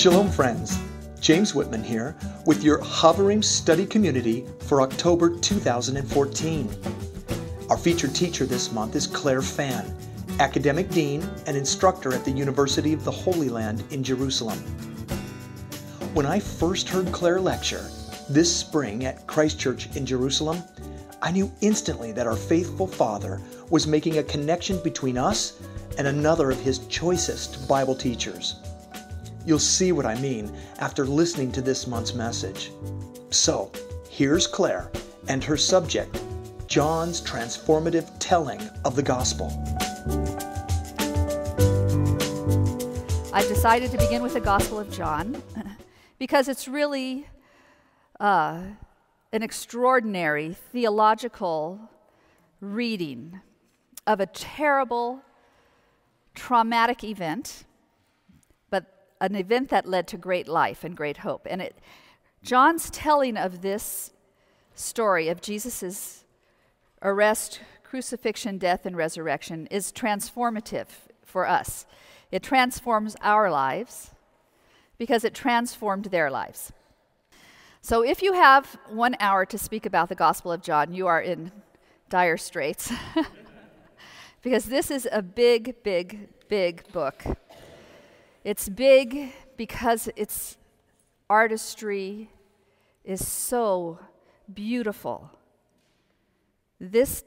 Shalom, friends. James Whitman here with your Hovering Study Community for October 2014. Our featured teacher this month is Claire Pfann, Academic Dean and Instructor at the University of the Holy Land in Jerusalem. When I first heard Claire lecture this spring at Christ Church in Jerusalem, I knew instantly that our faithful Father was making a connection between us and another of his choicest Bible teachers. You'll see what I mean after listening to this month's message. So, here's Claire and her subject John's transformative telling of the gospel. I've decided to begin with the Gospel of John because it's really uh, an extraordinary theological reading of a terrible, traumatic event an event that led to great life and great hope. And it, John's telling of this story of Jesus' arrest, crucifixion, death, and resurrection is transformative for us. It transforms our lives because it transformed their lives. So, if you have one hour to speak about the Gospel of John, you are in dire straits because this is a big, big, big book. It's big because its artistry is so beautiful. This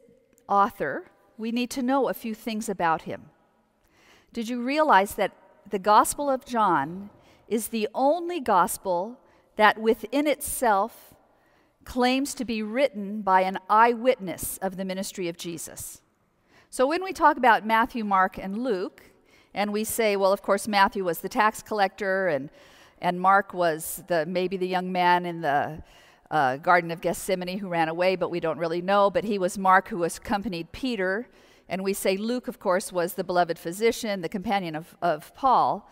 author, we need to know a few things about him. Did you realize that the Gospel of John is the only gospel that within itself claims to be written by an eyewitness of the ministry of Jesus? So when we talk about Matthew, Mark, and Luke, and we say, well, of course, Matthew was the tax collector, and, and Mark was the, maybe the young man in the uh, Garden of Gethsemane who ran away, but we don't really know. But he was Mark who accompanied Peter. And we say Luke, of course, was the beloved physician, the companion of, of Paul.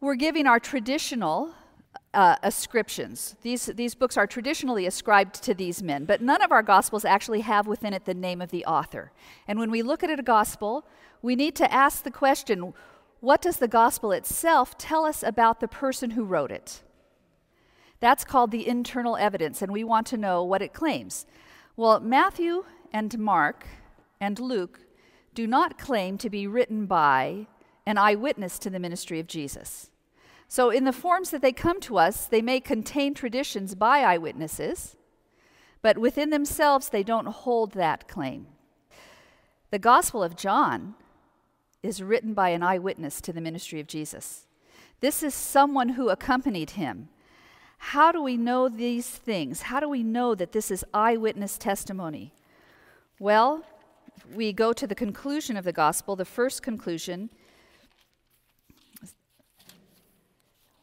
We're giving our traditional uh, ascriptions. These, these books are traditionally ascribed to these men, but none of our gospels actually have within it the name of the author. And when we look at a gospel, we need to ask the question what does the gospel itself tell us about the person who wrote it? That's called the internal evidence, and we want to know what it claims. Well, Matthew and Mark and Luke do not claim to be written by an eyewitness to the ministry of Jesus. So, in the forms that they come to us, they may contain traditions by eyewitnesses, but within themselves, they don't hold that claim. The Gospel of John is written by an eyewitness to the ministry of Jesus. This is someone who accompanied him. How do we know these things? How do we know that this is eyewitness testimony? Well, we go to the conclusion of the gospel. The first conclusion,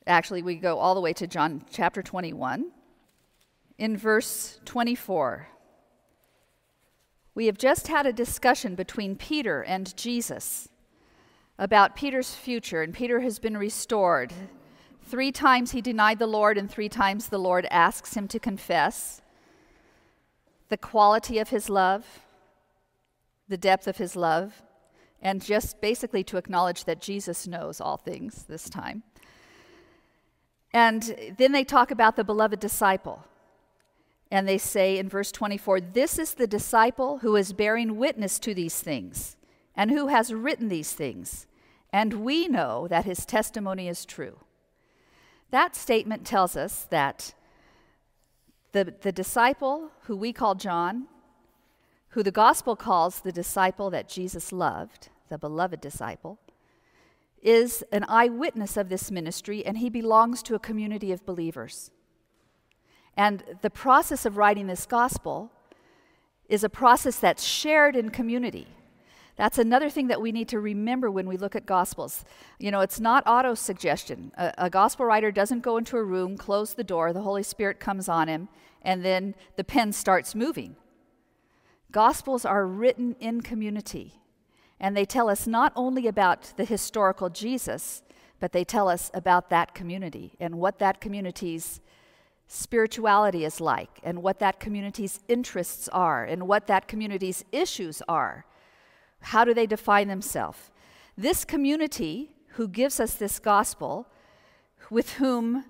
actually, we go all the way to John chapter 21. In verse 24, we have just had a discussion between Peter and Jesus about Peter's future, and Peter has been restored. Three times he denied the Lord, and three times the Lord asks him to confess the quality of his love, the depth of his love, and just basically to acknowledge that Jesus knows all things this time. And then they talk about the beloved disciple. And they say in verse 24, This is the disciple who is bearing witness to these things and who has written these things, and we know that his testimony is true. That statement tells us that the, the disciple who we call John, who the gospel calls the disciple that Jesus loved, the beloved disciple, is an eyewitness of this ministry, and he belongs to a community of believers. And the process of writing this gospel is a process that's shared in community. That's another thing that we need to remember when we look at Gospels. You know, it's not auto suggestion. A, a, Gospel writer doesn't go into a room, close the door, the Holy Spirit comes on him, and then the pen starts moving. Gospels are written in community, and they tell us not only about the historical Jesus, but they tell us about that community and what that community's spirituality is like, and what that community's interests are, and what that community's issues are how do they define themselves? This community who gives us this gospel with whom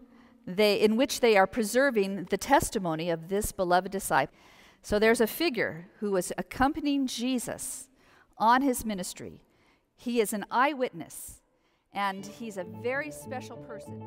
they, in which they are preserving the testimony of this beloved disciple. So there's a figure who was accompanying Jesus on his ministry. He is an eyewitness, and he's a very special person.